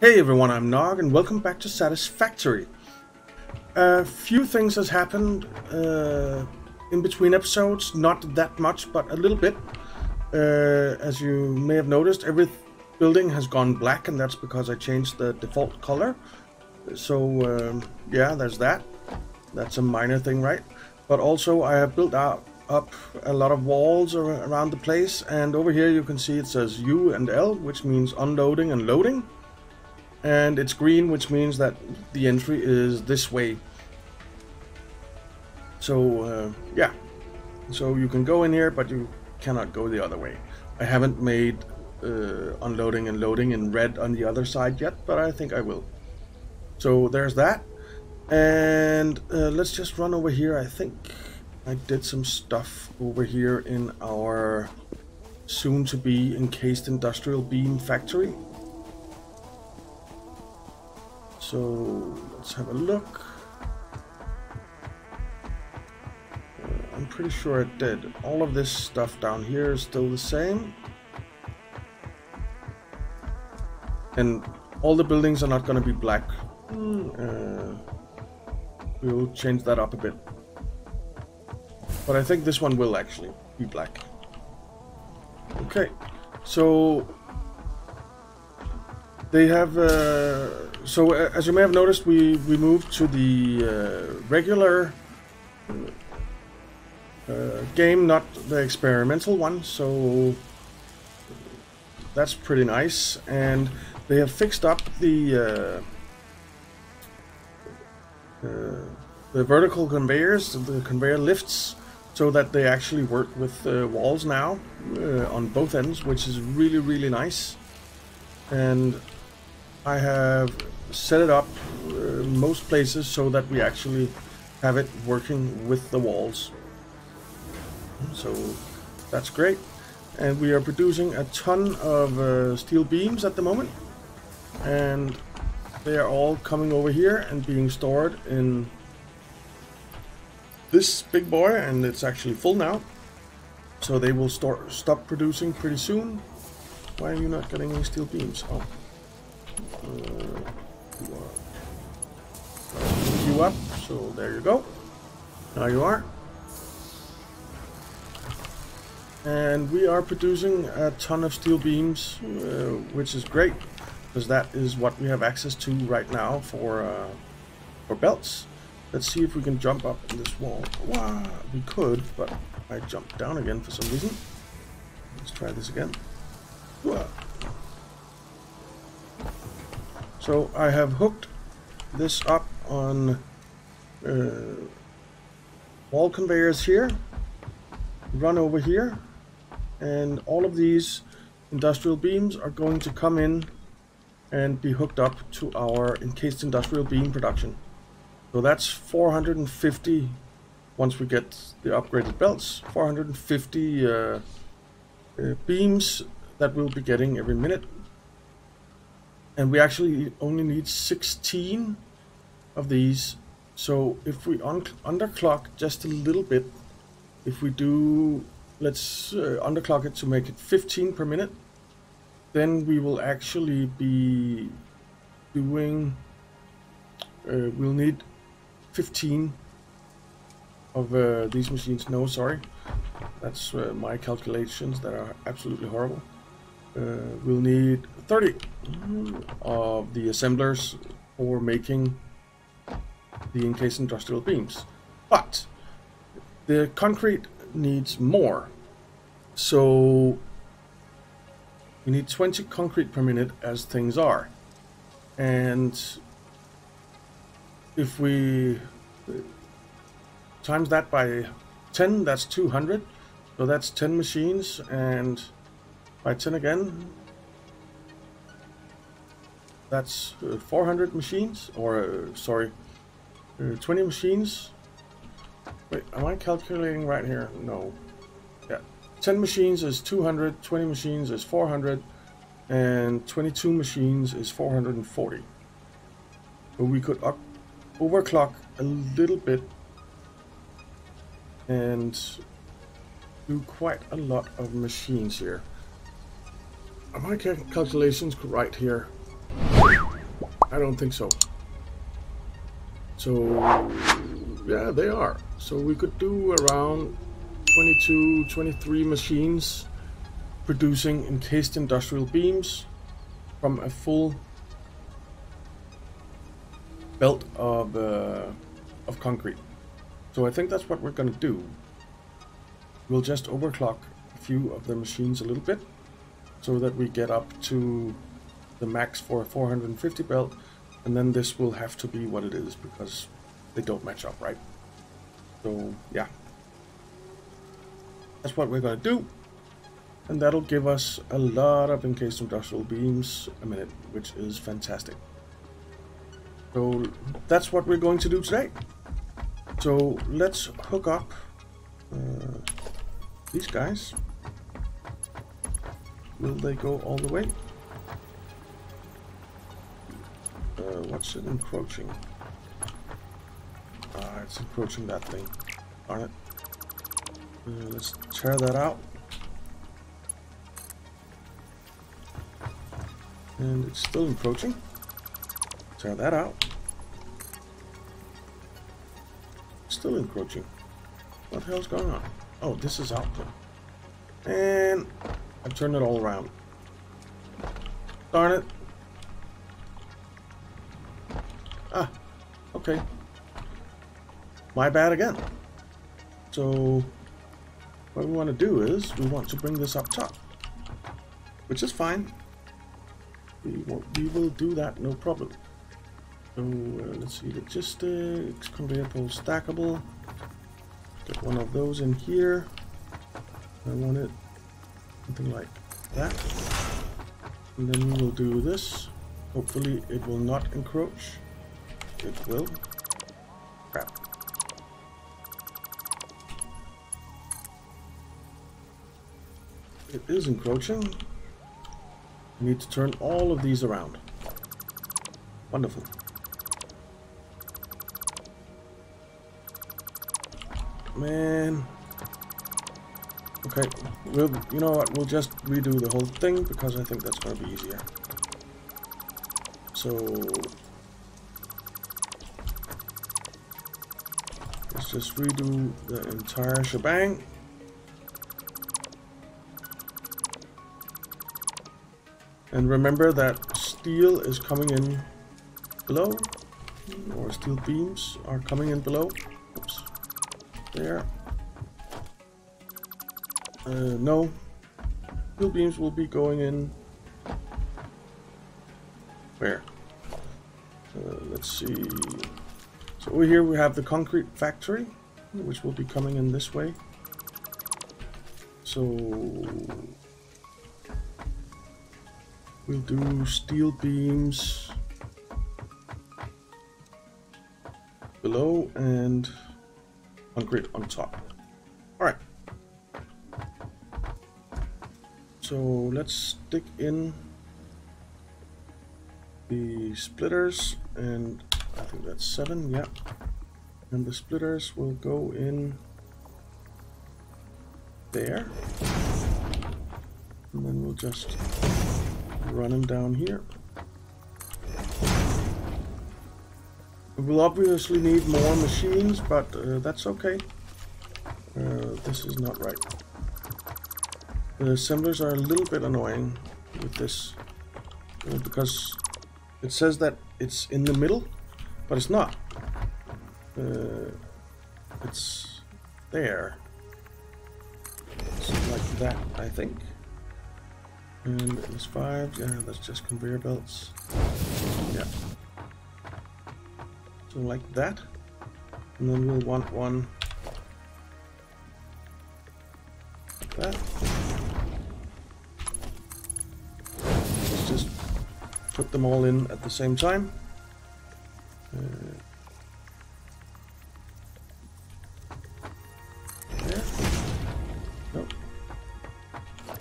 Hey everyone, I'm Nog and welcome back to Satisfactory. A few things has happened uh, in between episodes, not that much, but a little bit. Uh, as you may have noticed, every building has gone black and that's because I changed the default color. So um, yeah, there's that. That's a minor thing, right? But also I have built out up a lot of walls around the place and over here you can see it says U and L which means unloading and loading and it's green which means that the entry is this way. So uh, yeah. So you can go in here but you cannot go the other way. I haven't made uh, unloading and loading in red on the other side yet but I think I will. So there's that. And uh, let's just run over here. I think I did some stuff over here in our soon-to-be encased industrial beam factory. So let's have a look. Uh, I'm pretty sure it did. All of this stuff down here is still the same. And all the buildings are not going to be black. Uh, we'll change that up a bit. But I think this one will actually be black. Okay, so they have. Uh, so uh, as you may have noticed, we we moved to the uh, regular uh, game, not the experimental one. So that's pretty nice, and they have fixed up the. Uh, uh, the vertical conveyors, the conveyor lifts, so that they actually work with uh, walls now on both ends, which is really, really nice. And I have set it up uh, most places so that we actually have it working with the walls. So that's great. And we are producing a ton of uh, steel beams at the moment. And they are all coming over here and being stored in this big boy and it's actually full now. So they will start stop producing pretty soon. Why are you not getting any steel beams? Oh. Uh, so there you go. Now you are. And we are producing a ton of steel beams, uh, which is great, because that is what we have access to right now for uh, for belts. Let's see if we can jump up this wall. Wow, we could, but I jumped down again for some reason. Let's try this again. So I have hooked this up on uh, wall conveyors here, run over here, and all of these industrial beams are going to come in and be hooked up to our encased industrial beam production. So that's 450 once we get the upgraded belts, 450 uh, uh, beams that we'll be getting every minute. And we actually only need 16 of these. So if we un underclock just a little bit, if we do, let's uh, underclock it to make it 15 per minute, then we will actually be doing, uh, we'll need 15 of uh, these machines. No, sorry. That's uh, my calculations that are absolutely horrible. Uh, we'll need 30 of the assemblers for making the encased industrial beams. But the concrete needs more. So we need 20 concrete per minute as things are. And if we times that by 10, that's 200. So that's 10 machines, and by 10 again, that's uh, 400 machines, or uh, sorry, uh, 20 machines. Wait, am I calculating right here? No. Yeah, 10 machines is 200, 20 machines is 400, and 22 machines is 440. So we could overclock a little bit and do quite a lot of machines here. Are my calculations right here? I don't think so. So, yeah, they are. So we could do around 22, 23 machines producing encased industrial beams from a full belt of, uh, of concrete. So I think that's what we're going to do. We'll just overclock a few of the machines a little bit so that we get up to the max for a 450 belt and then this will have to be what it is because they don't match up right? So yeah. That's what we're going to do. And that'll give us a lot of encased industrial beams a minute which is fantastic. So that's what we're going to do today. So let's hook up uh, these guys. Will they go all the way Uh, what's it encroaching? Ah, it's encroaching that thing. Darn it. Uh, let's tear that out. And it's still encroaching. Tear that out. Still encroaching. What the hell's going on? Oh, this is out there. And I've turned it all around. Darn it. Okay. My bad again. So, what we want to do is, we want to bring this up top. Which is fine. We will, we will do that, no problem. So, uh, let's see, logistics, conveyor pole stackable. Get one of those in here. I want it something like that. And then we will do this. Hopefully it will not encroach. It will. Crap. It is encroaching. I need to turn all of these around. Wonderful. Man. Okay, we'll, you know what, we'll just redo the whole thing because I think that's going to be easier. So, just redo the entire shebang. And remember that steel is coming in below, or steel beams are coming in below. Oops. There. Uh, no. Steel beams will be going in... Where? Uh, let's see... Over here we have the concrete factory, which will be coming in this way. So we'll do steel beams below and concrete on top. All right. So let's stick in the splitters and think that's seven, yeah. And the splitters will go in there. And then we'll just run them down here. We'll obviously need more machines, but uh, that's okay. Uh, this is not right. The assemblers are a little bit annoying with this uh, because it says that it's in the middle but it's not. Uh, it's there. Like that, I think. And it's five. Yeah, that's just conveyor belts. Yeah. So like that. And then we'll want one like that. Let's just put them all in at the same time.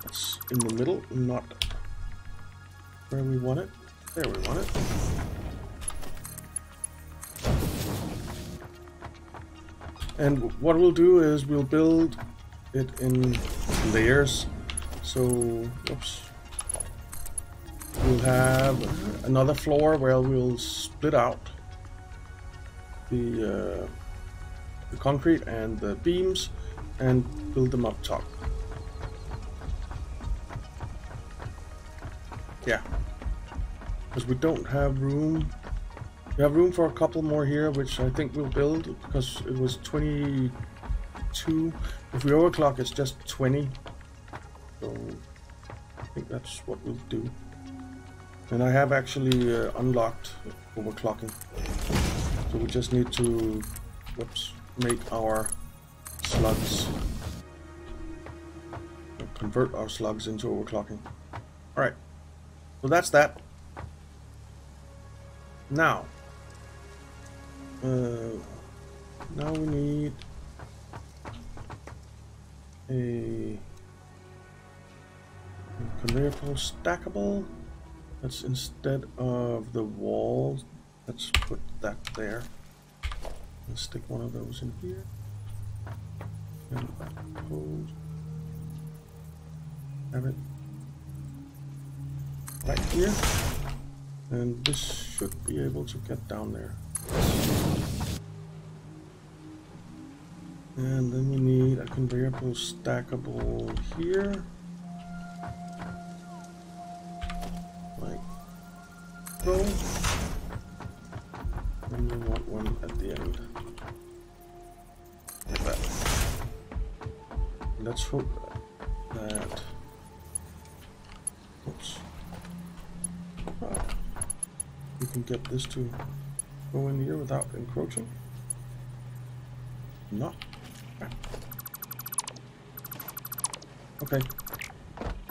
It's in the middle, not where we want it. There we want it. And what we'll do is we'll build it in layers. So, oops. We'll have another floor where we'll split out the, uh, the concrete and the beams and build them up top. Yeah. Because we don't have room. We have room for a couple more here, which I think we'll build because it was 22. If we overclock, it's just 20. So I think that's what we'll do. And I have actually uh, unlocked overclocking. So we just need to whoops, make our slugs convert our slugs into overclocking. Alright. So that's that. Now, uh, now we need a conveyor pole stackable. That's instead of the walls. Let's put that there. Let's stick one of those in here. And hold. Have it right here. And this should be able to get down there. And then we need a conveyor pole stackable here. This to go in here without encroaching. No. Okay.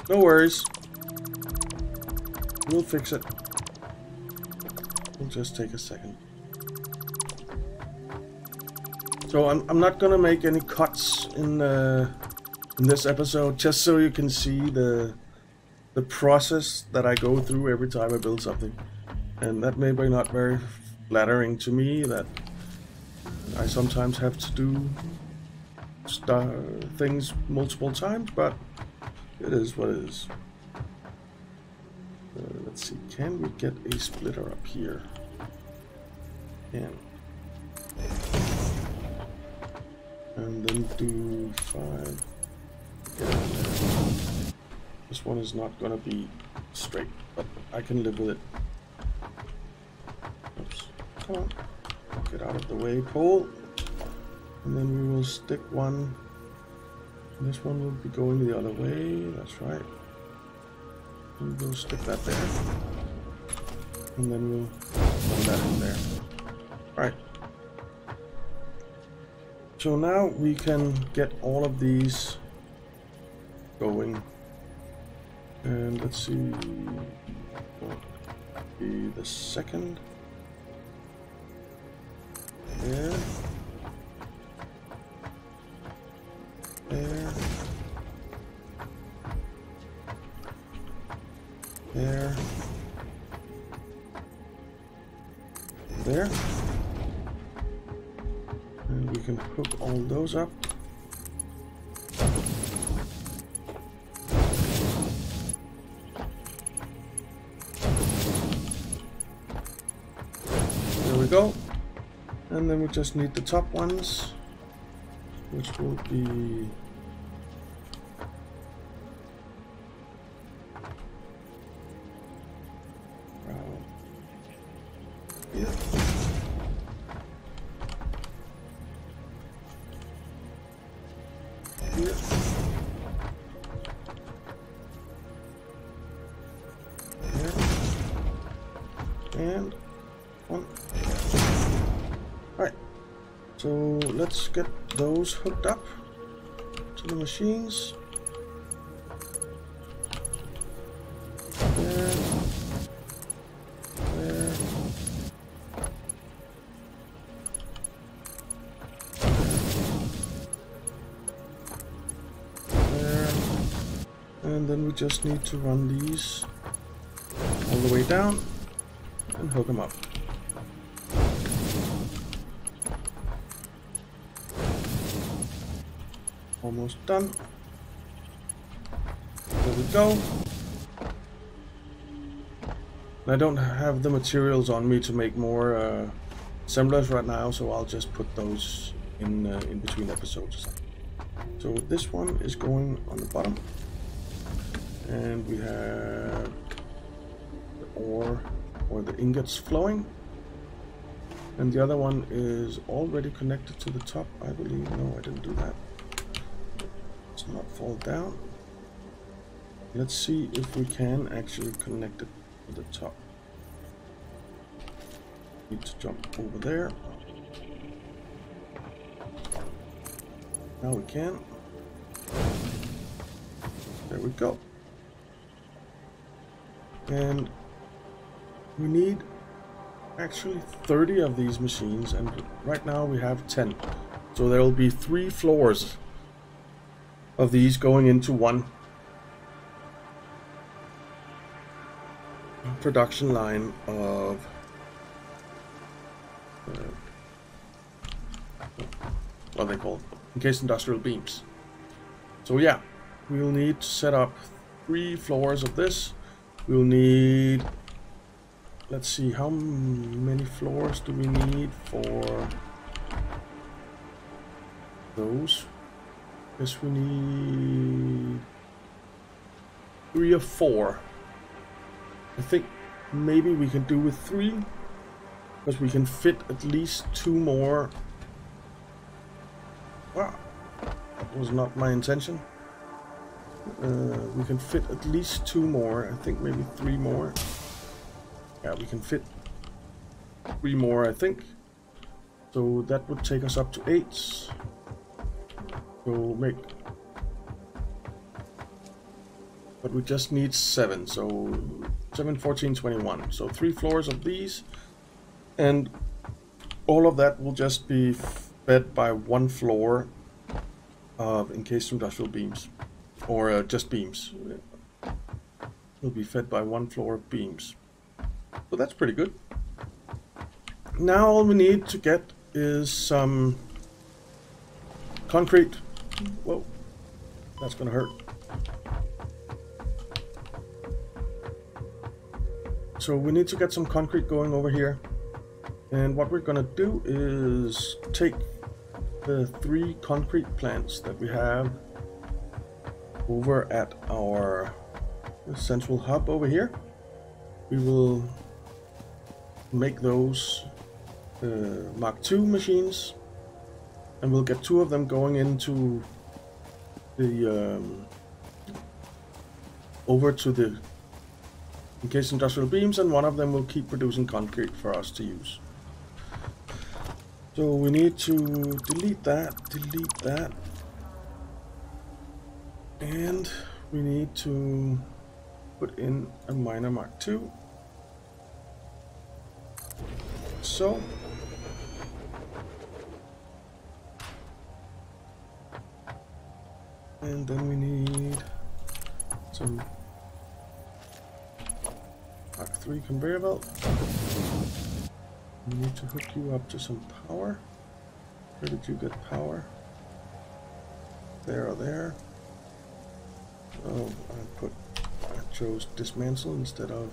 No worries. We'll fix it. We'll just take a second. So I'm, I'm not gonna make any cuts in uh, in this episode, just so you can see the the process that I go through every time I build something. And that may be not very flattering to me that I sometimes have to do things multiple times, but it is what it is. Uh, let's see, can we get a splitter up here? Can. And then do five. This one is not gonna be straight, but I can live with it. Get out of the way, pole. And then we will stick one. This one will be going the other way. That's right. And we'll stick that there. And then we'll put that in there. Alright. So now we can get all of these going. And let's see what be the second. There. There. There. There. And we can hook all those up. Then we just need the top ones, which will be And then we just need to run these all the way down and hook them up. Almost done. There we go. I don't have the materials on me to make more uh, assemblers right now, so I'll just put those in uh, in between episodes. So this one is going on the bottom, and we have the ore or the ingots flowing, and the other one is already connected to the top, I believe. No, I didn't do that. Let's not fall down. Let's see if we can actually connect it to the top. Need to jump over there. Now we can. There we go. And we need actually 30 of these machines and right now we have 10. So there will be three floors of these going into one production line of uh, what they called? Encased industrial beams. So yeah, we'll need to set up three floors of this. We'll need, let's see, how many floors do we need for those? Guess we need three or four. I think maybe we can do with three because we can fit at least two more. Wow, that was not my intention. Uh, we can fit at least two more. I think maybe three more. Yeah, we can fit three more, I think. So that would take us up to eight. So make but we just need seven so 7 14 21 so three floors of these and all of that will just be fed by one floor of encased industrial beams or uh, just beams. Will be fed by one floor of beams. So that's pretty good. Now all we need to get is some concrete. Whoa that's gonna hurt. So we need to get some concrete going over here. And what we're gonna do is take the three concrete plants that we have over at our central hub over here. We will make those uh, Mark II machines and we'll get two of them going into the um, over to the encased industrial beams and one of them will keep producing concrete for us to use. So we need to delete that, delete that, and we need to put in a miner mark 2. So, and then we need some Mark 3 conveyor belt. We need to hook you up to some power. Where did you get power? There or there. Oh, I put I chose dismantle instead of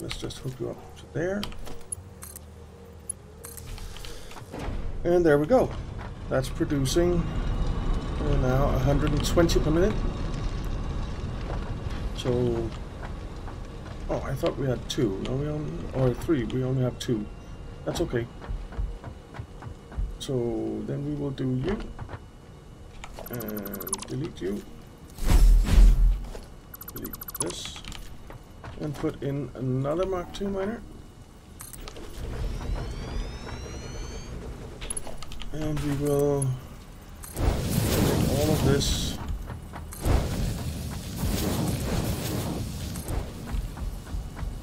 let's just hook you up to there. And there we go. That's producing uh, now 120 per minute. So Oh, I thought we had two. No, we only, or three. We only have two. That's okay. So then we will do you and delete you. Delete this and put in another Mark II miner. And we will make all of this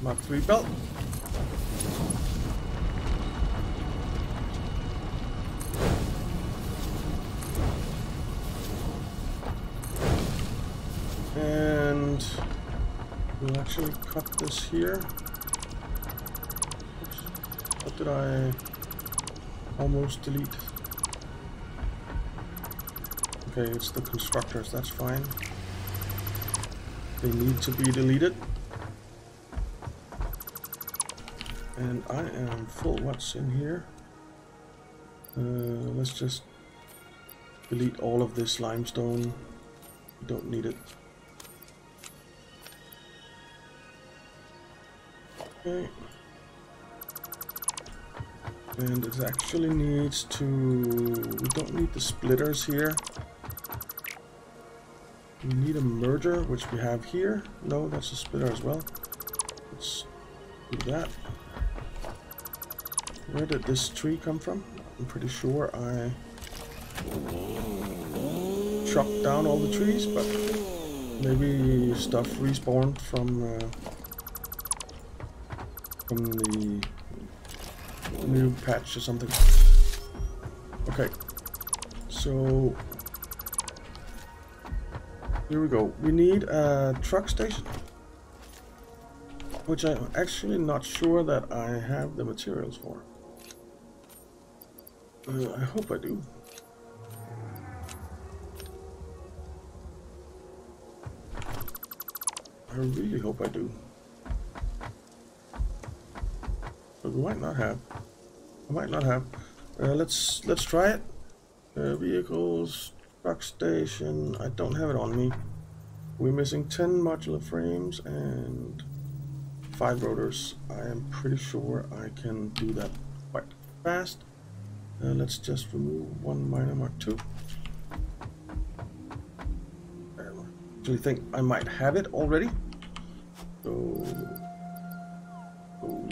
Mark 3 belt. Cut this here. Oops. What did I almost delete? Okay, it's the constructors, that's fine. They need to be deleted. and I am full. What's in here? Uh, let's just delete all of this limestone. We don't need it. Okay. And it actually needs to... We don't need the splitters here. We need a merger, which we have here. No, that's a splitter as well. Let's do that. Where did this tree come from? I'm pretty sure I chopped down all the trees, but maybe stuff respawned from uh, the new patch or something. Okay, so here we go. We need a truck station, which I'm actually not sure that I have the materials for. Uh, I hope I do. I really hope I do. But we might not have. I might not have. Uh, let's let's try it. Uh, vehicles, truck station. I don't have it on me. We're missing 10 modular frames and 5 rotors. I am pretty sure I can do that quite fast. Uh, let's just remove one miner mark 2. I actually think I might have it already. So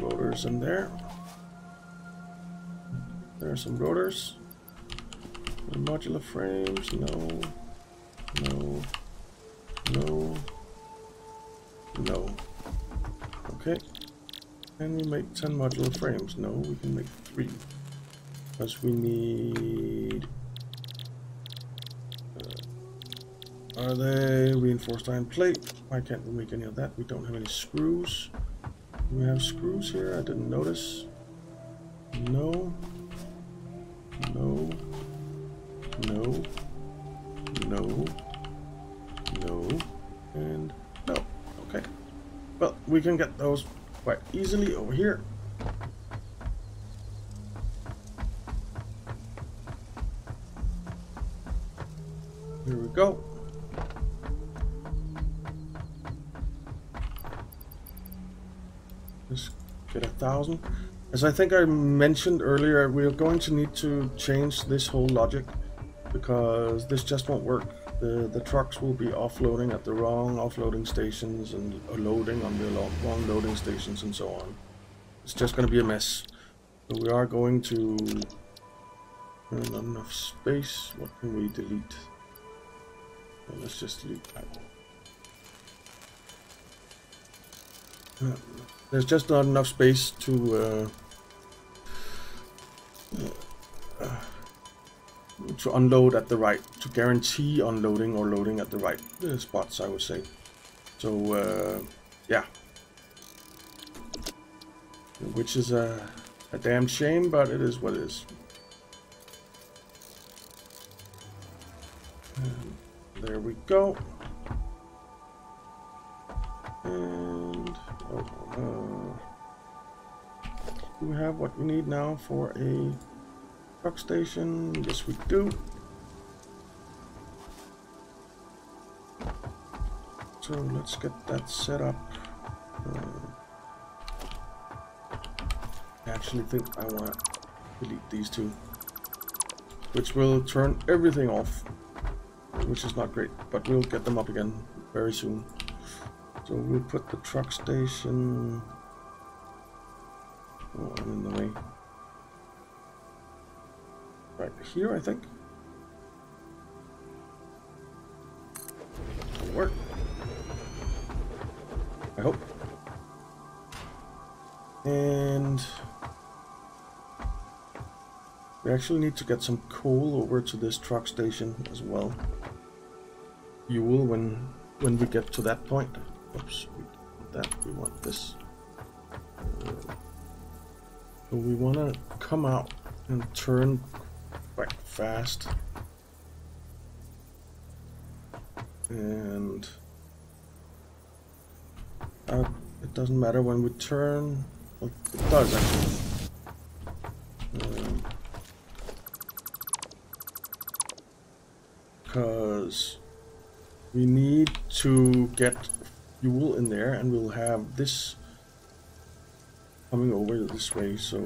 rotors in there. There are some rotors. Modular frames, no, no, no, no. Okay. Can we make 10 modular frames? No, we can make 3. Because we need... Uh, are they reinforced iron plate? Why can't we make any of that? We don't have any screws. We have screws here? I didn't notice. No. No. No. No. No. And no. Okay. Well, we can get those quite easily over. Here Get a thousand. As I think I mentioned earlier, we're going to need to change this whole logic because this just won't work. The, the trucks will be offloading at the wrong offloading stations and loading on the wrong loading stations and so on. It's just going to be a mess. So we are going to... Not enough space. What can we delete? Well, let's just delete that. There's just not enough space to uh, uh, to unload at the right, to guarantee unloading or loading at the right uh, spots, I would say. So, uh, yeah. Which is a, a damn shame, but it is what it is. There we go. Do we have what we need now for a truck station? Yes, we do. So let's get that set up. Uh, I actually think I want to delete these two, which will turn everything off which is not great, but we'll get them up again very soon. So we'll put the truck station... here, I think. It'll work. I hope. And... We actually need to get some coal over to this truck station as well you will when when we get to that point. Oops, we that we want this. So we want to come out and turn fast. And uh, it doesn't matter when we turn. Well, it does actually. Because um, we need to get fuel in there and we'll have this coming over this way so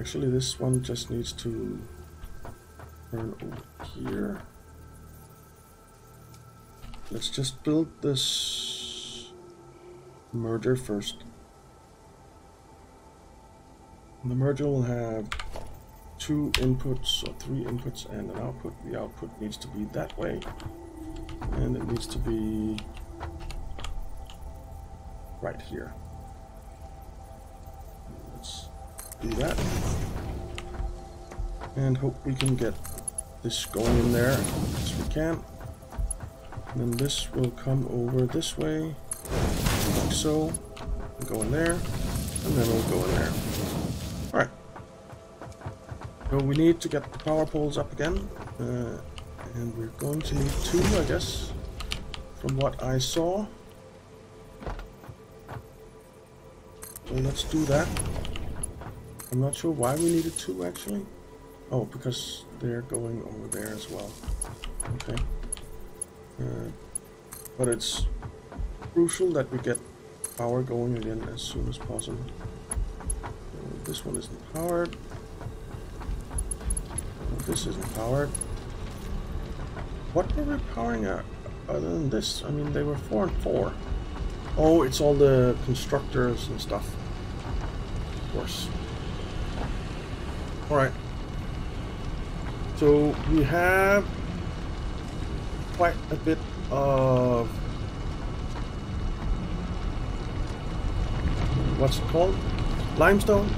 actually this one just needs to turn over here let's just build this merger first the merger will have two inputs or three inputs and an output the output needs to be that way and it needs to be right here. Let's do that. And hope we can get this going in there as we can. And then this will come over this way, like so. Go in there, and then we'll go in there. Alright. So we need to get the power poles up again. Uh, and we're going to need two, I guess, from what I saw. So let's do that. I'm not sure why we needed two actually. Oh, because they're going over there as well. Okay. Uh, but it's crucial that we get power going again as soon as possible. Uh, this one isn't powered. this isn't powered. What were we powering at other than this? I mean, they were 4 and 4. Oh, it's all the constructors and stuff. Of course. Alright. So we have quite a bit of what's it called? Limestone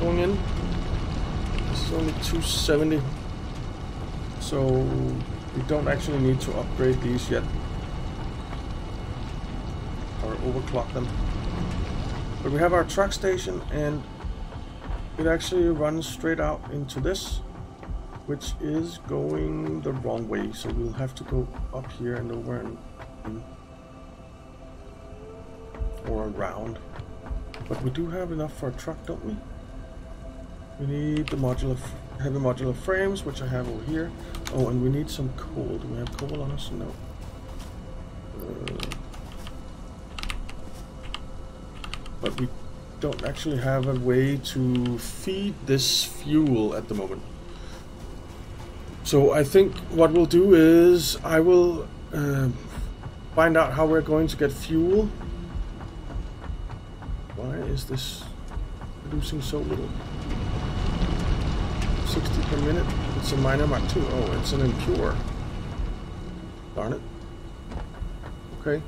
going in. Is only 270. So we don't actually need to upgrade these yet Or overclock them. But we have our truck station and it actually runs straight out into this, which is going the wrong way. So we'll have to go up here and over and, or around. But we do have enough for a truck, don't we? We need the modular, heavy modular frames, which I have over here. Oh, and we need some coal. Do we have coal on us? No. Uh, but we don't actually have a way to feed this fuel at the moment. So I think what we'll do is I will uh, find out how we're going to get fuel. Why is this producing so little? 60 per minute. It's a miner Mark 2. Oh, it's an impure. Darn it. Okay.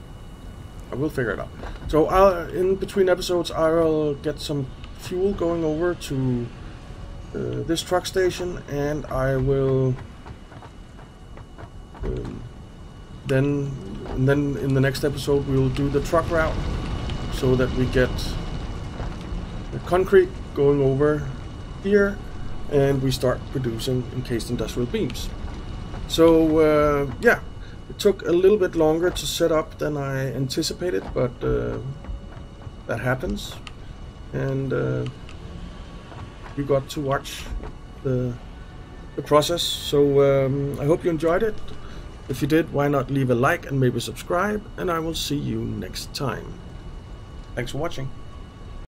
I will figure it out. So I'll, in between episodes, I'll get some fuel going over to uh, this truck station, and I will um, then then in the next episode we'll do the truck route so that we get the concrete going over here, and we start producing encased industrial beams. So uh, yeah it took a little bit longer to set up than I anticipated, but uh, that happens. And uh, you got to watch the, the process. So um, I hope you enjoyed it. If you did, why not leave a like and maybe subscribe, and I will see you next time. Thanks for watching.